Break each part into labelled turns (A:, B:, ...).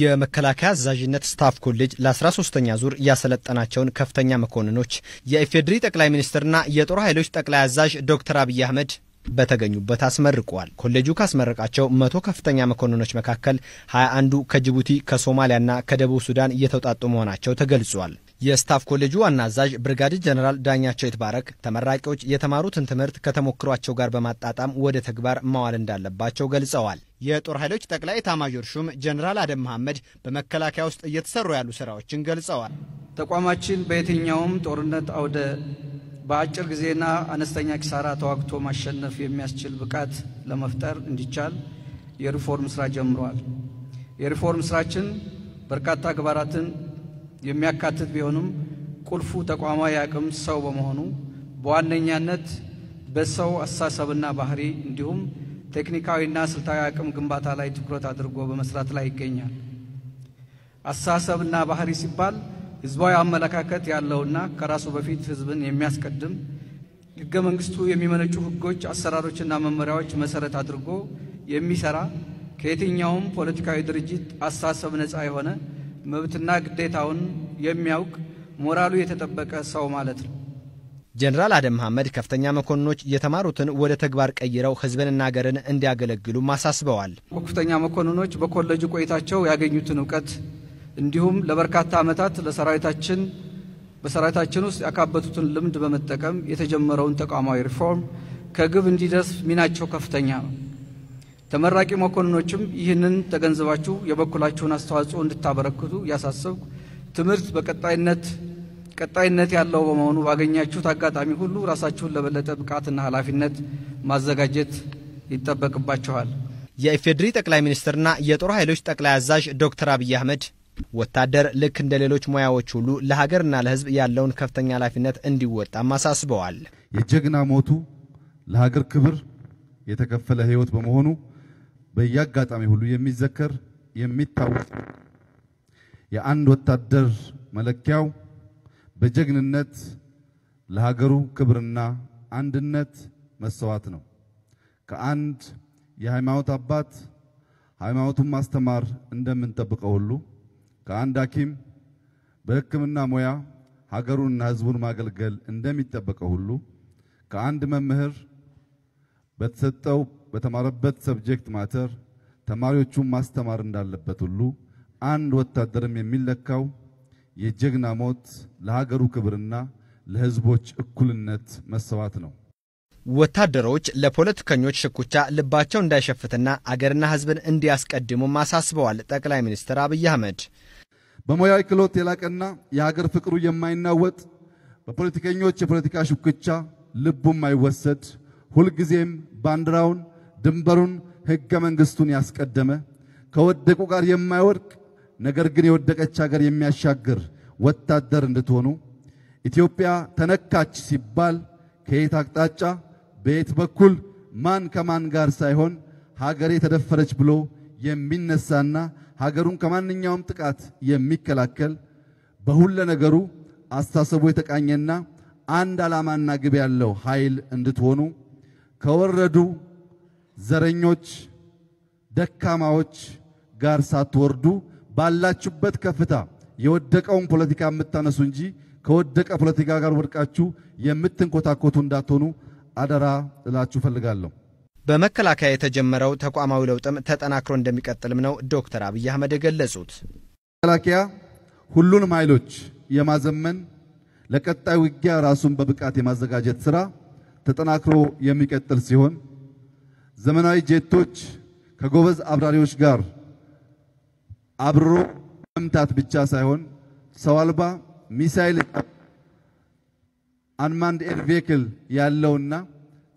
A: የመከላከያ አዛዥነት staff ኮሌጅ ለ13ኛ ዙር ያሰለጠናቸውን ከፍተኛ መኮንኖች የኢፌዴሪ ጠቅላይ ሚኒስትርና የጦር ኃይሎች ጠቅላይ አዛዥ ዶክተር አብይ አህመድ በተገኙበት አስመርቀዋል። ኮሌጁ ካስመረቃቸው መቶ ከፍተኛ መኮንኖች መካከል ሀያ አንዱ ከጅቡቲ ከሶማሊያና ከደቡብ ሱዳን እየተውጣጡ መሆናቸው ተገልጿል። የ staff ኮሌጁ ዋና አዛዥ ብርጋዴር ጀኔራል ዳኛቸው ይትባረክ ተመራቂዎች የተማሩትን ትምህርት ከተሞክሯቸው ጋር በማጣጣም ወደ ተግባር ማዋል እንዳለባቸው ገልጸዋል። የጦር ኃይሎች ጠቅላይ ኤታማዦር ሹም ጀኔራል አደም መሐመድ በመከላከያ ውስጥ እየተሰሩ ያሉ ስራዎችን ገልጸዋል።
B: ተቋማችን በየትኛውም ጦርነት አውደ በአጭር ጊዜና አነስተኛ ኪሳራ ተዋግቶ ማሸነፍ የሚያስችል ብቃት ለመፍጠር እንዲቻል የሪፎርም ስራ ጀምረዋል። የሪፎርም ስራችን በርካታ ግባራትን የሚያካትት ቢሆንም ቁልፉ ተቋማዊ አቅም ሰው በመሆኑ በዋነኛነት በሰው አስተሳሰብና ባህሪ እንዲሁም ቴክኒካዊና ስልታዊ አቅም ግንባታ ላይ ትኩረት አድርጎ በመስራት ላይ ይገኛል። አስተሳሰብና ባህሪ ሲባል ህዝባዊ አመለካከት ያለውና ከራሱ በፊት ህዝብን የሚያስቀድም ህገ መንግስቱ የሚመነጩ ህጎች፣ አሰራሮችና መመሪያዎች መሰረት አድርጎ የሚሰራ ከየትኛውም ፖለቲካዊ ድርጅት አስተሳሰብ ነፃ የሆነ መብትና ግዴታውን የሚያውቅ ሞራሉ የተጠበቀ ሰው ማለት ነው።
A: ጀኔራል አደም መሐመድ ከፍተኛ መኮንኖች የተማሩትን ወደ ተግባር ቀይረው ህዝብንና ሀገርን እንዲያገለግሉም አሳስበዋል።
B: ከፍተኛ መኮንኖች በኮሌጁ ቆይታቸው ያገኙትን እውቀት እንዲሁም ለበርካታ ዓመታት ለሰራዊታችን በሰራዊታችን ውስጥ ያካበቱትን ልምድ በመጠቀም የተጀመረውን ተቋማዊ ሪፎርም ከግብ እንዲደርስ ሚናቸው ከፍተኛ ነው። ተመራቂ መኮንኖችም ይህንን ተገንዝባችሁ የበኩላችሁን አስተዋጽኦ እንድታበረክቱ እያሳሰብኩ ትምህርት በቀጣይነት ቀጣይነት ያለው በመሆኑ ባገኛችሁት አጋጣሚ ሁሉ ራሳችሁን ለበለጠ ብቃትና ኃላፊነት ማዘጋጀት ይጠበቅባችኋል።
A: የኢፌዴሪ ጠቅላይ ሚኒስትርና የጦር ኃይሎች ጠቅላይ አዛዥ ዶክተር አብይ አህመድ ወታደር ልክ እንደ ሌሎች ሙያዎች ሁሉ ለሀገርና ለሕዝብ ያለውን ከፍተኛ ኃላፊነት እንዲወጣም አሳስበዋል።
C: የጀግና ሞቱ ለሀገር ክብር የተከፈለ ሕይወት በመሆኑ በየአጋጣሚ ሁሉ የሚዘከር የሚታወስ የአንድ ወታደር መለኪያው በጀግንነት ለሀገሩ ክብርና አንድነት መሰዋት ነው። ከአንድ የሃይማኖት አባት ሃይማኖቱን ማስተማር እንደምንጠብቀው ሁሉ ከአንድ ሐኪም በሕክምና ሙያ ሀገሩንና ሕዝቡን ማገልገል እንደሚጠበቀው ሁሉ ከአንድ መምህር በተሰጠው በተማረበት ሰብጀክት ማተር ተማሪዎቹን ማስተማር እንዳለበት ሁሉ አንድ ወታደርም የሚለካው የጀግና ሞት ለሀገሩ ክብርና ለሕዝቦች እኩልነት መሰዋት ነው።
A: ወታደሮች ለፖለቲከኞች ሽኩቻ ልባቸው እንዳይሸፍትና አገርና ሕዝብን እንዲያስቀድሙም አሳስበዋል። ጠቅላይ ሚኒስትር አብይ አህመድ
C: በሙያዊ ክህሎት የላቀና የሀገር ፍቅሩ የማይናወጥ በፖለቲከኞች የፖለቲካ ሽኩቻ ልቡ የማይወሰድ ሁልጊዜም ባንዲራውን፣ ድንበሩን፣ ሕገ መንግሥቱን ያስቀደመ ከወደቁ ጋር የማይወድቅ ነገር ግን የወደቀች ሀገር የሚያሻግር ወታደር እንድትሆኑ። ኢትዮጵያ ተነካች ሲባል ከየት አቅጣጫ? በየት በኩል? ማን ከማን ጋር ሳይሆን ሀገሬ ተደፈረች ብሎ የሚነሳና ሀገሩን ከማንኛውም ጥቃት የሚከላከል በሁለ ነገሩ አስተሳሰቡ የተቃኘና አንድ ዓላማና ግብ ያለው ኃይል እንድትሆኑ። ከወረዱ ዘረኞች፣ ደካማዎች ጋር ሳትወርዱ ባላችሁበት ከፍታ የወደቀውን ፖለቲካ የምታነሱ እንጂ ከወደቀ ፖለቲካ ጋር ወድቃችሁ የምትንኮታኮቱ እንዳትሆኑ አደራ እላችሁ ፈልጋለሁ።
A: በመከላከያ የተጀመረው ተቋማዊ ለውጥም ተጠናክሮ እንደሚቀጥልም ነው ዶክተር አብይ አህመድ የገለጹት።
C: መከላከያ ሁሉንም ኃይሎች የማዘመን ለቀጣይ ውጊያ ራሱን በብቃት የማዘጋጀት ሥራ ተጠናክሮ የሚቀጥል ሲሆን ዘመናዊ ጄቶች ከጎበዝ አብራሪዎች ጋር አብሮ መምታት ብቻ ሳይሆን ሰው አልባ ሚሳይል unmanned air vehicle ያለውና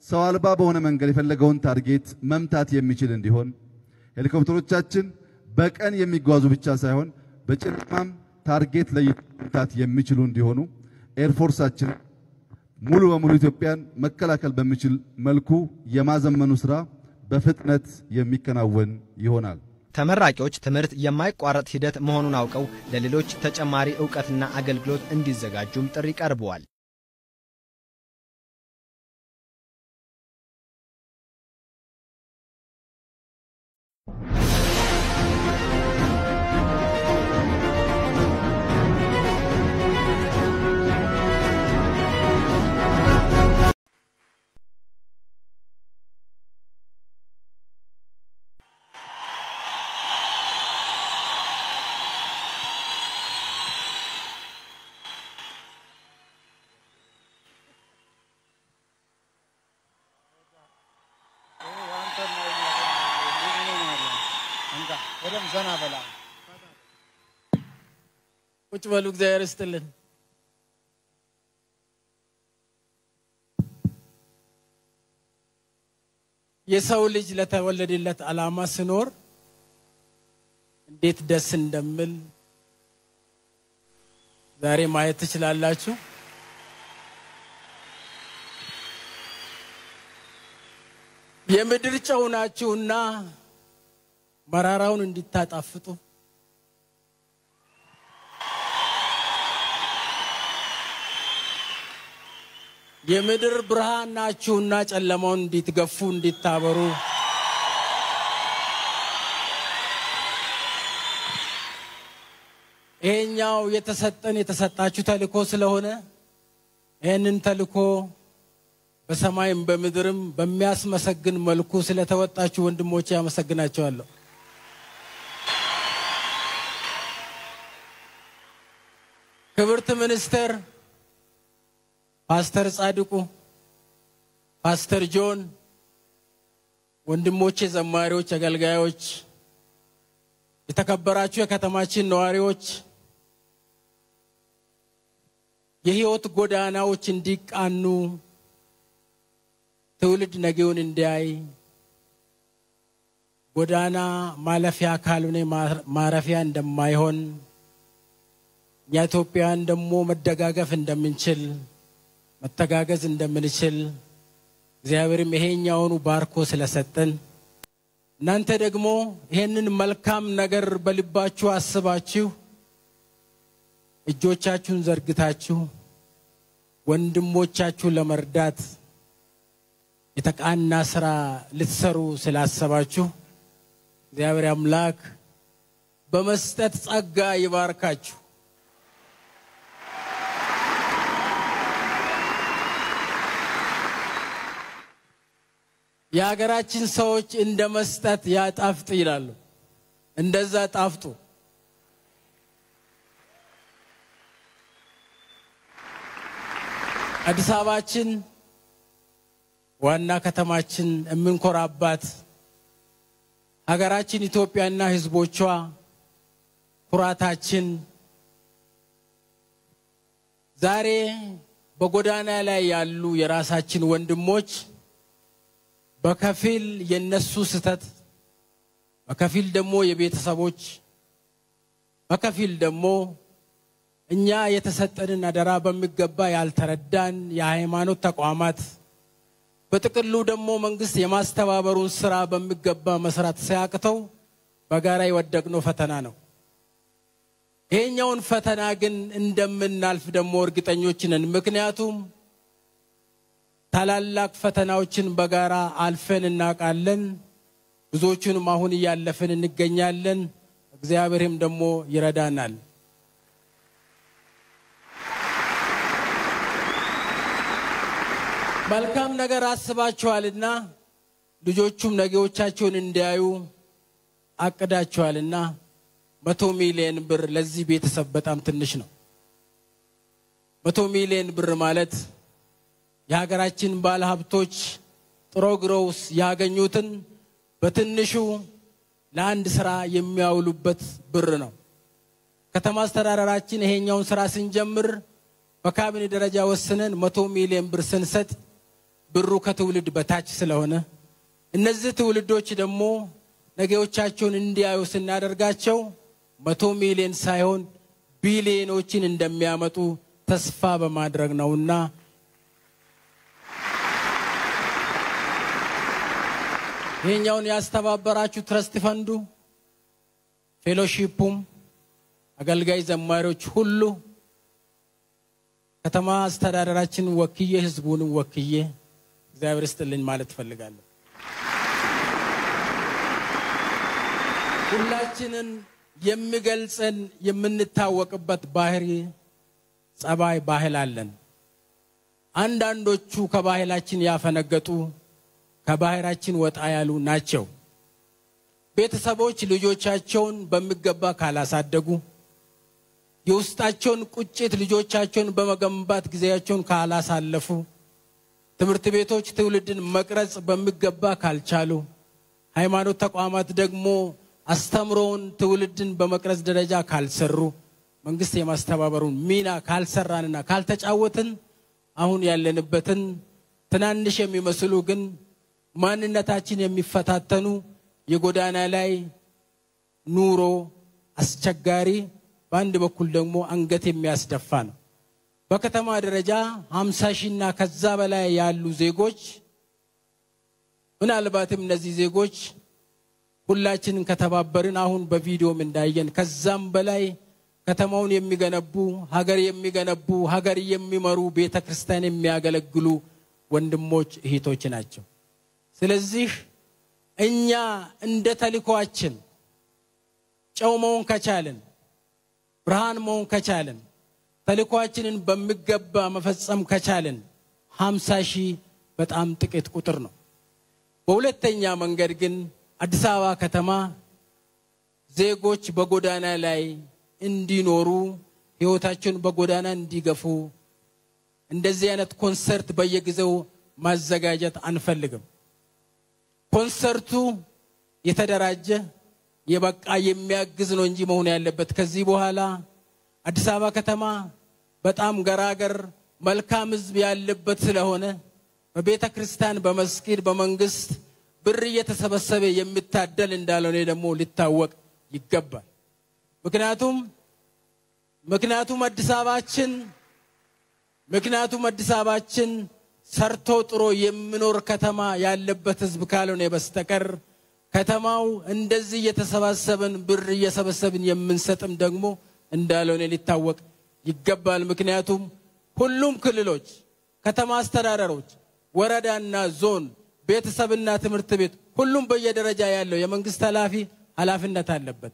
C: ሰው አልባ በሆነ መንገድ የፈለገውን target መምታት የሚችል እንዲሆን ሄሊኮፕተሮቻችን በቀን የሚጓዙ ብቻ ሳይሆን በጨለማም target ለይቶ መምታት የሚችሉ እንዲሆኑ air force ኣችን ሙሉ በሙሉ ኢትዮጵያን መከላከል በሚችል መልኩ የማዘመኑ ስራ በፍጥነት የሚከናወን ይሆናል።
A: ተመራቂዎች ትምህርት የማይቋረጥ ሂደት መሆኑን አውቀው ለሌሎች ተጨማሪ ዕውቀትና አገልግሎት እንዲዘጋጁም ጥሪ ቀርበዋል። በደምብ ዘና በላ
D: ቁጭ በሉ። እግዚአብሔር ይስጥልን። የሰው ልጅ ለተወለደለት ዓላማ ስኖር እንዴት ደስ እንደምል ዛሬ ማየት ትችላላችሁ። የምድር ጨው ናችሁና መራራውን እንዲታጣፍጡ የምድር ብርሃን ናችሁና ጨለማውን እንዲትገፉ እንዲታበሩ ይሄኛው የተሰጠን የተሰጣችሁ ተልእኮ ስለሆነ ይህንን ተልእኮ በሰማይም በምድርም በሚያስመሰግን መልኩ ስለተወጣችሁ ወንድሞቼ ያመሰግናቸዋለሁ። ክብርት ሚኒስትር ፓስተር ጻድቁ፣ ፓስተር ጆን፣ ወንድሞቼ ዘማሪዎች፣ አገልጋዮች፣ የተከበራችሁ የከተማችን ነዋሪዎች፣ የህይወት ጎዳናዎች እንዲቃኑ ትውልድ ነገውን እንዲያይ ጎዳና ማለፊያ ካልሆነ ማረፊያ እንደማይሆን እኛ ኢትዮጵያውያን ደግሞ መደጋገፍ እንደምንችል መተጋገዝ እንደምንችል እግዚአብሔርም ይሄኛውኑ ባርኮ ስለሰጠን እናንተ ደግሞ ይሄንን መልካም ነገር በልባችሁ አስባችሁ እጆቻችሁን ዘርግታችሁ ወንድሞቻችሁን ለመርዳት የተቃና ስራ ልትሰሩ ስላሰባችሁ እግዚአብሔር አምላክ በመስጠት ጸጋ ይባርካችሁ። የሀገራችን ሰዎች እንደ መስጠት ያጣፍጥ ይላሉ። እንደዛ ጣፍጡ። አዲስ አበባችን ዋና ከተማችን የምንኮራባት ሀገራችን ኢትዮጵያና ሕዝቦቿ ኩራታችን ዛሬ በጎዳና ላይ ያሉ የራሳችን ወንድሞች በከፊል የነሱ ስተት፣ በከፊል ደግሞ የቤተሰቦች፣ በከፊል ደግሞ እኛ የተሰጠንን አደራ በሚገባ ያልተረዳን የሃይማኖት ተቋማት በጥቅሉ ደግሞ መንግስት የማስተባበሩን ስራ በሚገባ መስራት ሲያቅተው በጋራ የወደቅነው ፈተና ነው። ይሄኛውን ፈተና ግን እንደምናልፍ ደግሞ እርግጠኞች ነን። ምክንያቱም ታላላቅ ፈተናዎችን በጋራ አልፈን እናውቃለን። ብዙዎቹንም አሁን እያለፍን እንገኛለን። እግዚአብሔርም ደግሞ ይረዳናል። መልካም ነገር አስባችኋልና ልጆቹም ነገዎቻቸውን እንዲያዩ አቅዳችኋልና መቶ ሚሊዮን ብር ለዚህ ቤተሰብ በጣም ትንሽ ነው። መቶ ሚሊዮን ብር ማለት የሀገራችን ባለ ሀብቶች ጥሮ ግረው ያገኙትን በትንሹ ለአንድ ስራ የሚያውሉበት ብር ነው። ከተማ አስተዳደራችን ይሄኛውን ስራ ስንጀምር በካቢኔ ደረጃ ወስነን መቶ ሚሊዮን ብር ስንሰጥ ብሩ ከትውልድ በታች ስለሆነ እነዚህ ትውልዶች ደግሞ ነገዎቻቸውን እንዲያዩ ስናደርጋቸው መቶ ሚሊዮን ሳይሆን ቢሊዮኖችን እንደሚያመጡ ተስፋ በማድረግ ነውና ይሄኛውን ያስተባበራችሁ ትረስት ፈንዱ፣ ፌሎሺፑም፣ አገልጋይ ዘማሪዎች ሁሉ ከተማ አስተዳደራችንን ወክዬ ህዝቡንም ወክዬ እግዚአብሔር ይስጥልኝ ማለት እፈልጋለሁ። ሁላችንን የሚገልጸን የምንታወቅበት ባህሪ፣ ጸባይ፣ ባህል አለን። አንዳንዶቹ ከባህላችን ያፈነገጡ ከባህላችን ወጣ ያሉ ናቸው። ቤተሰቦች ልጆቻቸውን በሚገባ ካላሳደጉ የውስጣቸውን ቁጭት ልጆቻቸውን በመገንባት ጊዜያቸውን ካላሳለፉ፣ ትምህርት ቤቶች ትውልድን መቅረጽ በሚገባ ካልቻሉ፣ ሃይማኖት ተቋማት ደግሞ አስተምሮውን ትውልድን በመቅረጽ ደረጃ ካልሰሩ መንግስት የማስተባበሩን ሚና ካልሰራንና ካልተጫወትን አሁን ያለንበትን ትናንሽ የሚመስሉ ግን ማንነታችን የሚፈታተኑ የጎዳና ላይ ኑሮ አስቸጋሪ፣ በአንድ በኩል ደግሞ አንገት የሚያስደፋ ነው። በከተማ ደረጃ ሀምሳ ሺና ከዛ በላይ ያሉ ዜጎች ምናልባትም እነዚህ ዜጎች ሁላችንን ከተባበርን አሁን በቪዲዮም እንዳየን ከዛም በላይ ከተማውን የሚገነቡ ሀገር የሚገነቡ ሀገር የሚመሩ ቤተ ክርስቲያን የሚያገለግሉ ወንድሞች እህቶች ናቸው። ስለዚህ እኛ እንደ ተልእኮአችን ጨው መሆን ከቻልን ብርሃን መሆን ከቻልን ተልእኮአችንን በሚገባ መፈጸም ከቻልን ሀምሳ ሺህ በጣም ጥቂት ቁጥር ነው። በሁለተኛ መንገድ ግን አዲስ አበባ ከተማ ዜጎች በጎዳና ላይ እንዲኖሩ ህይወታቸውን በጎዳና እንዲገፉ እንደዚህ አይነት ኮንሰርት በየጊዜው ማዘጋጀት አንፈልግም። ኮንሰርቱ የተደራጀ የበቃ የሚያግዝ ነው እንጂ መሆን ያለበት ከዚህ በኋላ አዲስ አበባ ከተማ በጣም ገራገር መልካም ህዝብ ያለበት ስለሆነ በቤተ ክርስቲያን፣ በመስጊድ፣ በመንግስት ብር እየተሰበሰበ የሚታደል እንዳልሆነ ደግሞ ሊታወቅ ይገባል። ምክንያቱም ምክንያቱም አዲስ አበባችን ምክንያቱም አዲስ አበባችን ሰርቶ ጥሮ የሚኖር ከተማ ያለበት ህዝብ ካልሆነ በስተቀር ከተማው እንደዚህ እየተሰባሰብን ብር እየሰበሰብን የምንሰጥም ደግሞ እንዳልሆነ ሊታወቅ ይገባል። ምክንያቱም ሁሉም ክልሎች፣ ከተማ አስተዳደሮች፣ ወረዳና ዞን፣ ቤተሰብና ትምህርት ቤት ሁሉም በየደረጃ ያለው የመንግስት ኃላፊ ኃላፊነት አለበት።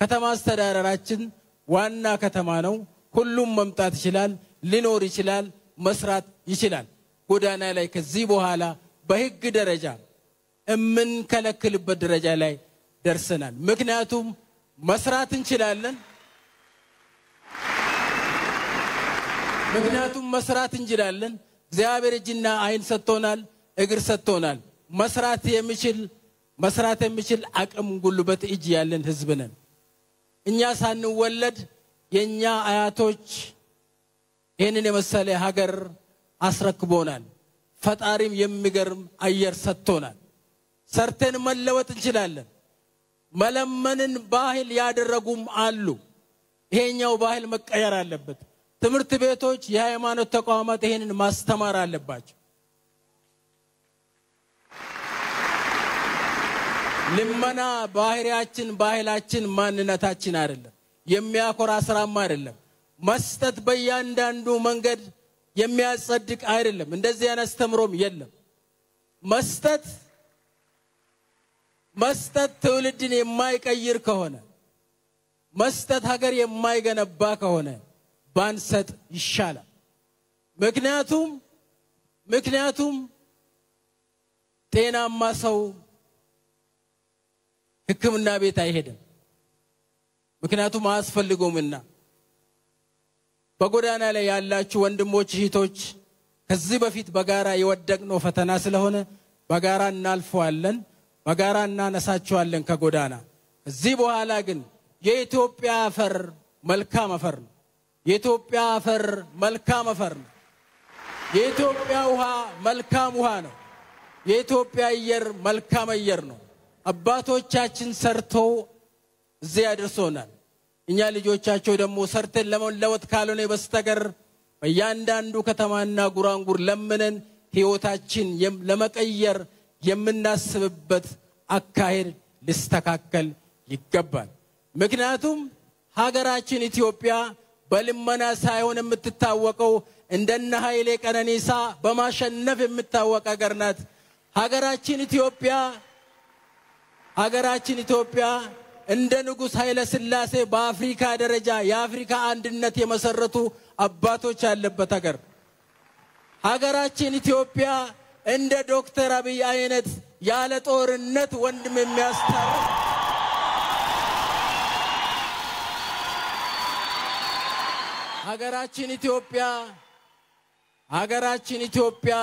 D: ከተማ አስተዳደራችን ዋና ከተማ ነው። ሁሉም መምጣት ይችላል፣ ሊኖር ይችላል፣ መስራት ይችላል። ጎዳና ላይ ከዚህ በኋላ በህግ ደረጃ የምንከለክልበት ደረጃ ላይ ደርሰናል። ምክንያቱም መስራት እንችላለን። ምክንያቱም መስራት እንችላለን። እግዚአብሔር እጅና አይን ሰጥቶናል፣ እግር ሰጥቶናል። መስራት የሚችል መስራት የሚችል አቅም፣ ጉልበት፣ እጅ ያለን ህዝብ ነን። እኛ ሳንወለድ የእኛ አያቶች ይህንን የመሰለ ሀገር አስረክቦናል። ፈጣሪም የሚገርም አየር ሰጥቶናል። ሰርተን መለወጥ እንችላለን። መለመንን ባህል ያደረጉም አሉ። ይሄኛው ባህል መቀየር አለበት። ትምህርት ቤቶች፣ የሃይማኖት ተቋማት ይሄንን ማስተማር አለባቸው። ልመና ባህሪያችን፣ ባህላችን፣ ማንነታችን አይደለም። የሚያኮራ ስራም አይደለም። መስጠት በእያንዳንዱ መንገድ የሚያጸድቅ አይደለም። እንደዚህ አይነት አስተምሮም የለም። መስጠት መስጠት ትውልድን የማይቀይር ከሆነ መስጠት ሀገር የማይገነባ ከሆነ ባንሰጥ ይሻላል። ምክንያቱም ምክንያቱም ጤናማ ሰው ሕክምና ቤት አይሄድም። ምክንያቱም አያስፈልገውምና። በጎዳና ላይ ያላችሁ ወንድሞች እህቶች፣ ከዚህ በፊት በጋራ የወደቅነው ፈተና ስለሆነ በጋራ እናልፈዋለን፣ በጋራ እናነሳችኋለን ከጎዳና። ከዚህ በኋላ ግን የኢትዮጵያ አፈር መልካም አፈር ነው። የኢትዮጵያ አፈር መልካም አፈር ነው። የኢትዮጵያ ውሃ መልካም ውሃ ነው። የኢትዮጵያ አየር መልካም አየር ነው። አባቶቻችን ሰርተው እዚህ ያደርሶናል። እኛ ልጆቻቸው ደግሞ ሰርተን ለመለወጥ ካልሆነ በስተቀር በእያንዳንዱ ከተማና ጉራንጉር ለምነን ህይወታችን ለመቀየር የምናስብበት አካሄድ ሊስተካከል ይገባል። ምክንያቱም ሀገራችን ኢትዮጵያ በልመና ሳይሆን የምትታወቀው እንደነ ኃይሌ ቀነኒሳ በማሸነፍ የምታወቅ ሀገር ናት። ሀገራችን ኢትዮጵያ ሀገራችን ኢትዮጵያ እንደ ንጉሥ ኃይለ ሥላሴ በአፍሪካ ደረጃ የአፍሪካ አንድነት የመሰረቱ አባቶች ያለበት ሀገር። ሀገራችን ኢትዮጵያ እንደ ዶክተር አብይ አይነት ያለ ጦርነት ወንድም የሚያስታርቅ ሀገራችን ኢትዮጵያ ሀገራችን ኢትዮጵያ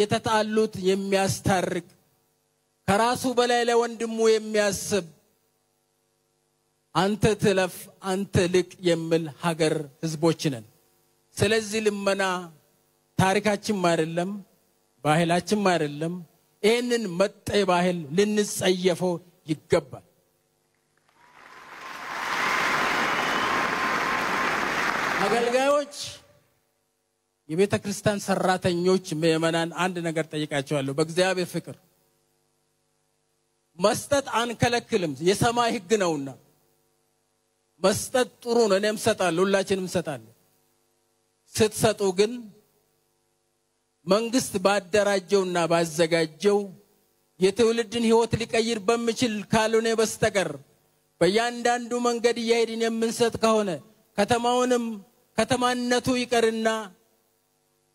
D: የተጣሉት የሚያስታርቅ ከራሱ በላይ ለወንድሙ የሚያስብ አንተ ትለፍ አንተ ልቅ የሚል ሀገር ህዝቦች ነን። ስለዚህ ልመና ታሪካችንም አይደለም፣ ባህላችንም አይደለም። ይህንን መጤ ባህል ልንጸየፈው ይገባል። አገልጋዮች፣ የቤተ ክርስቲያን ሰራተኞች፣ ምዕመናን አንድ ነገር ጠይቃቸዋለሁ። በእግዚአብሔር ፍቅር መስጠት አንከለክልም፣ የሰማይ ህግ ነውና መስጠት ጥሩ ነው። እኔም እሰጣለሁ፣ ሁላችንም እንሰጣለን። ስትሰጡ ግን መንግስት ባደራጀውና ባዘጋጀው የትውልድን ህይወት ሊቀይር በሚችል ካልሆነ በስተቀር በእያንዳንዱ መንገድ እያሄድን የምንሰጥ ከሆነ ከተማውንም ከተማነቱ ይቀርና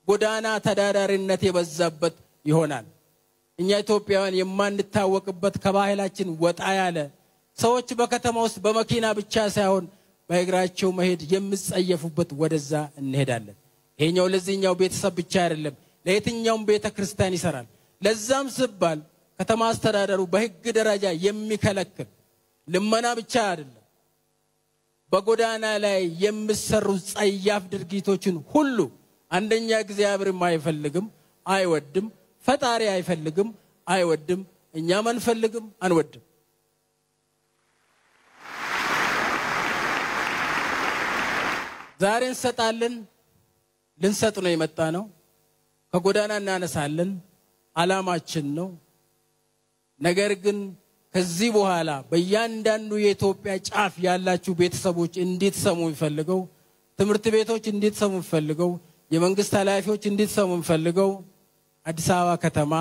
D: ጎዳና ተዳዳሪነት የበዛበት ይሆናል። እኛ ኢትዮጵያውያን የማንታወቅበት ከባህላችን ወጣ ያለ ሰዎች በከተማ ውስጥ በመኪና ብቻ ሳይሆን በእግራቸው መሄድ የሚጸየፉበት ወደዛ እንሄዳለን። ይሄኛው ለዚህኛው ቤተሰብ ብቻ አይደለም፣ ለየትኛውም ቤተ ክርስቲያን ይሰራል። ለዛም ስባል ከተማ አስተዳደሩ በህግ ደረጃ የሚከለክል ልመና ብቻ አይደለም፣ በጎዳና ላይ የሚሰሩ ጸያፍ ድርጊቶችን ሁሉ አንደኛ እግዚአብሔርም አይፈልግም፣ አይወድም። ፈጣሪ አይፈልግም፣ አይወድም። እኛም አንፈልግም፣ አንወድም። ዛሬ እንሰጣለን። ልንሰጥ ነው የመጣ ነው። ከጎዳና እናነሳለን፣ አላማችን ነው። ነገር ግን ከዚህ በኋላ በእያንዳንዱ የኢትዮጵያ ጫፍ ያላችሁ ቤተሰቦች እንዲትሰሙ የሚፈልገው ትምህርት ቤቶች እንዲትሰሙ የሚፈልገው የመንግስት ኃላፊዎች እንዲትሰሙ የሚፈልገው አዲስ አበባ ከተማ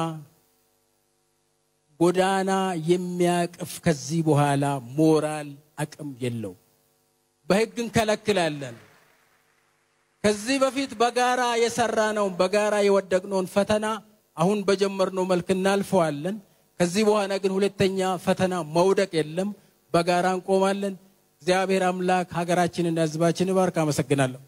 D: ጎዳና የሚያቅፍ ከዚህ በኋላ ሞራል አቅም የለው። በህግ እንከለክላለን። ከዚህ በፊት በጋራ የሰራነውን በጋራ የወደቅነውን ፈተና አሁን በጀመርነው መልክ እናልፈዋለን። ከዚህ በኋላ ግን ሁለተኛ ፈተና መውደቅ የለም። በጋራ እንቆማለን። እግዚአብሔር አምላክ ሀገራችንና ህዝባችን ይባርክ። አመሰግናለሁ።